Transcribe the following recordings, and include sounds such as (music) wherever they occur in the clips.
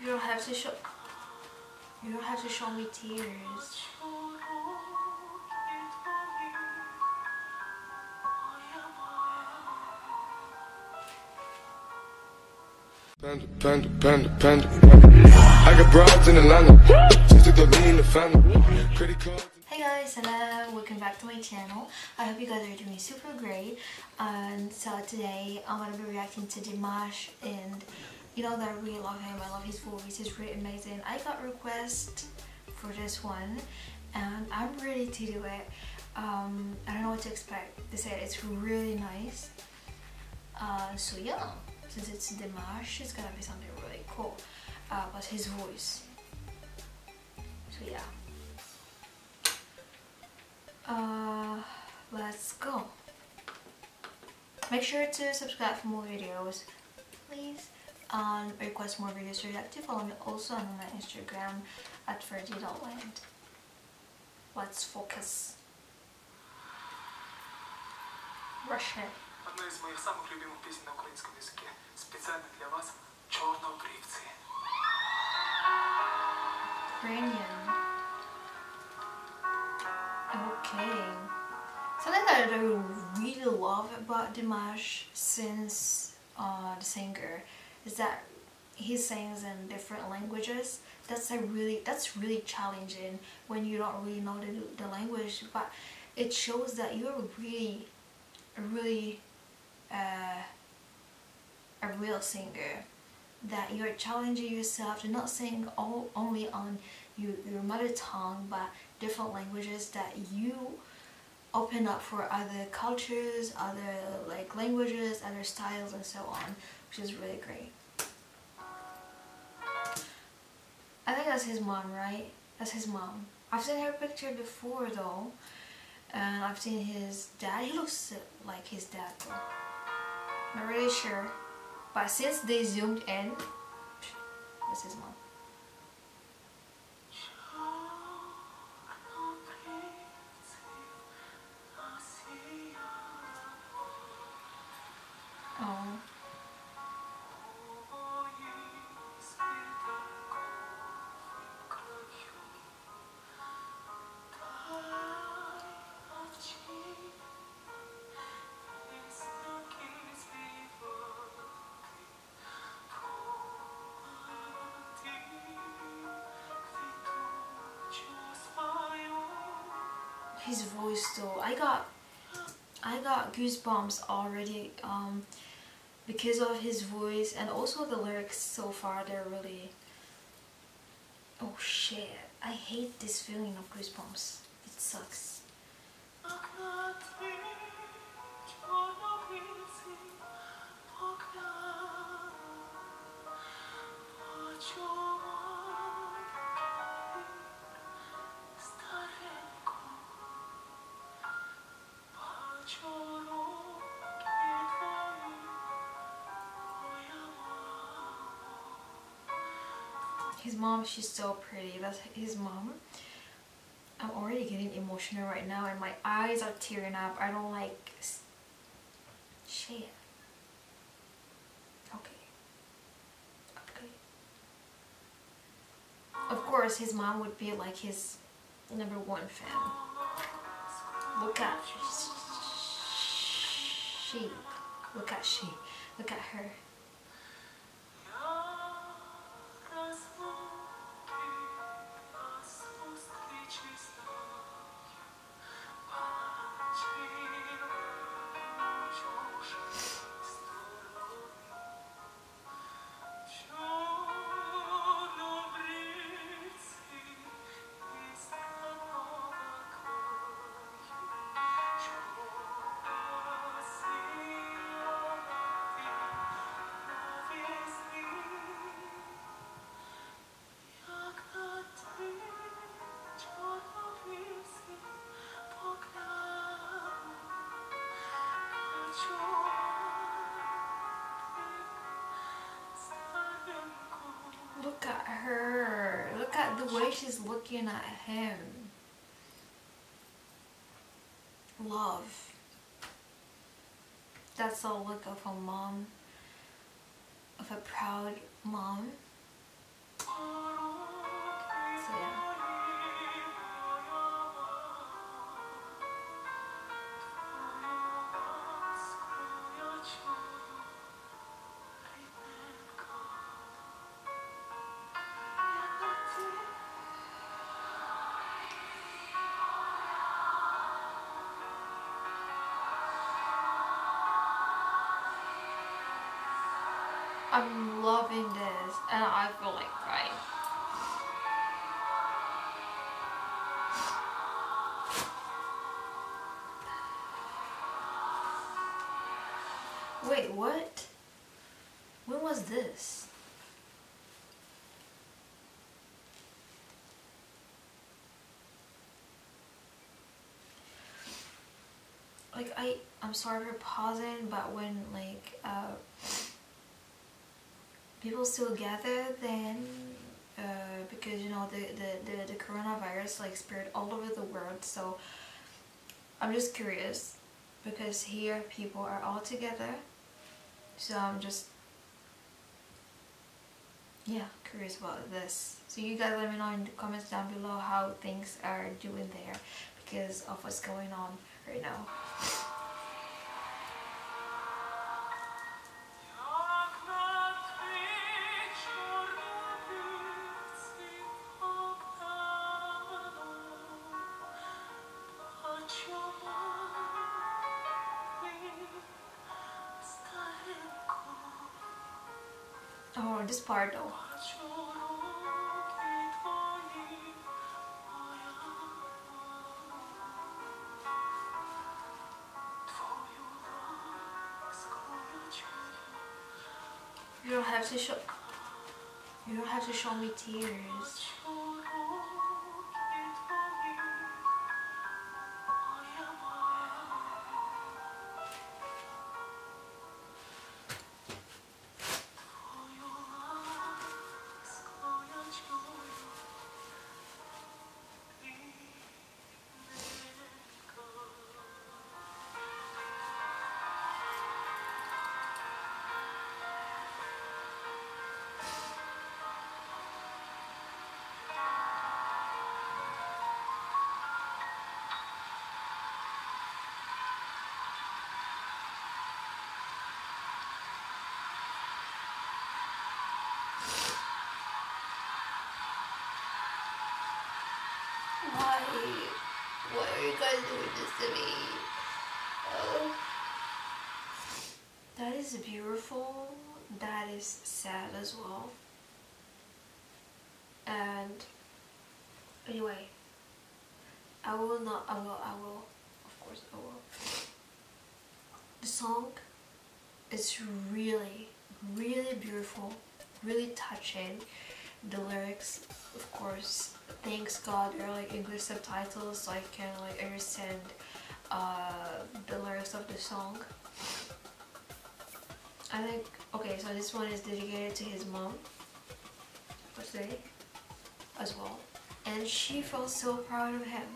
You don't have to show. You don't have to show me tears. Panda, panda, panda, panda. I got broads in Atlanta. Just took the lean, the family. Credit cards. Guys, hello, welcome back to my channel. I hope you guys are doing super great. And so today I'm gonna be reacting to Dimash and you know that I really love him. I love his voice, he's really amazing. I got request for this one and I'm ready to do it. Um, I don't know what to expect. They said it's really nice. Uh, so yeah, since it's Dimash, it's gonna be something really cool. Uh, but his voice. So yeah uh, let's go. Make sure to subscribe for more videos, please. Um, request more videos to react to. Follow me also on my Instagram at ferdy.land. Let's focus. Russian. Одна из моих самых любимых песен на украинском языке. Специально для вас that I really love about Dimash since uh, the singer is that he sings in different languages. That's a really that's really challenging when you don't really know the, the language, but it shows that you're really, really uh, a real singer that you're challenging yourself to not sing all, only on you, your mother tongue but different languages that you open up for other cultures other like languages other styles and so on which is really great. I think that's his mom right? That's his mom. I've seen her picture before though and I've seen his dad. He looks like his dad though. Not really sure. But since they zoomed in, this is mom. His voice though, I got I got goosebumps already um, because of his voice and also the lyrics so far they're really oh shit. I hate this feeling of goosebumps. It sucks his mom she's so pretty. That's his mom. I'm already getting emotional right now and my eyes are tearing up. I don't like shit. Okay. Okay. Of course his mom would be like his number one fan. Look at she look at she look at her the way she's looking at him. Love. That's the look of a mom, of a proud mom. So yeah. I'm loving this and I feel like crying. Wait, what? When was this? Like I, I'm sorry for pausing, but when like uh, people still gather, then uh, because you know the, the the the coronavirus like spread all over the world, so I'm just curious because here people are all together. So I'm just yeah curious about this. So you guys let me know in the comments down below how things are doing there because of what's going on right now oh this part though you don't have to show you don't have to show me tears Why? Why are you guys doing this to me? Oh. That is beautiful. That is sad as well. And anyway, I will not. I will. I will. Of course, I will. The song is really, really beautiful, really touching. The lyrics, of course, thanks God are like English subtitles so I can like understand uh, the lyrics of the song. I think, okay, so this one is dedicated to his mom for today as well. And she felt so proud of him.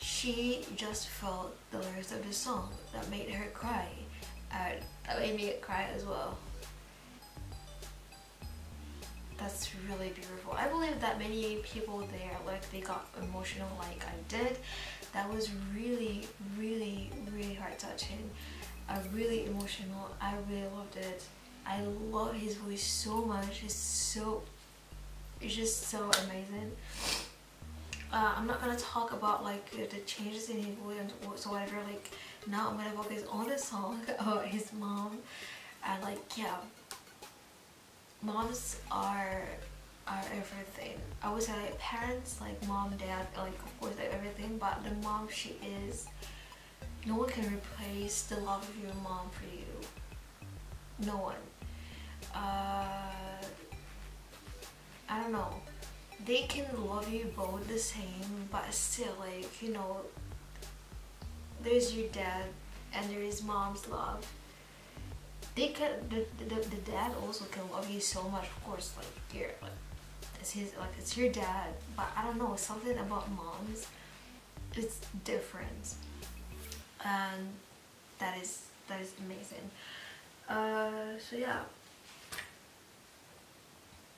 She just felt the lyrics of the song that made her cry. And that made me cry as well that's really beautiful. I believe that many people there, like they got emotional like I did. That was really, really, really heart touching. Uh, really emotional. I really loved it. I love his voice so much. It's so, it's just so amazing. Uh, I'm not gonna talk about like the changes in his voice and whatever. Like now I'm gonna focus on the song (laughs) about his mom and like yeah moms are are everything. I would say like parents, like mom, dad, like of course everything, but the mom she is, no one can replace the love of your mom for you. No one. Uh, I don't know. They can love you both the same, but still like, you know, there's your dad and there is mom's love they can the, the, the dad also can love you so much of course like you're like it's his like it's your dad but i don't know something about moms it's different and that is that is amazing uh so yeah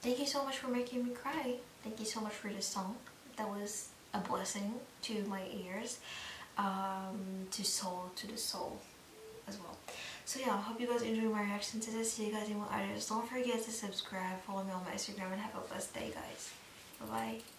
thank you so much for making me cry. Thank you so much for this song. That was a blessing to my ears, um, to soul, to the soul as well. So yeah, I hope you guys enjoyed my reaction to this. See you guys in more others. Don't forget to subscribe, follow me on my Instagram, and have a blessed day, guys. Bye bye.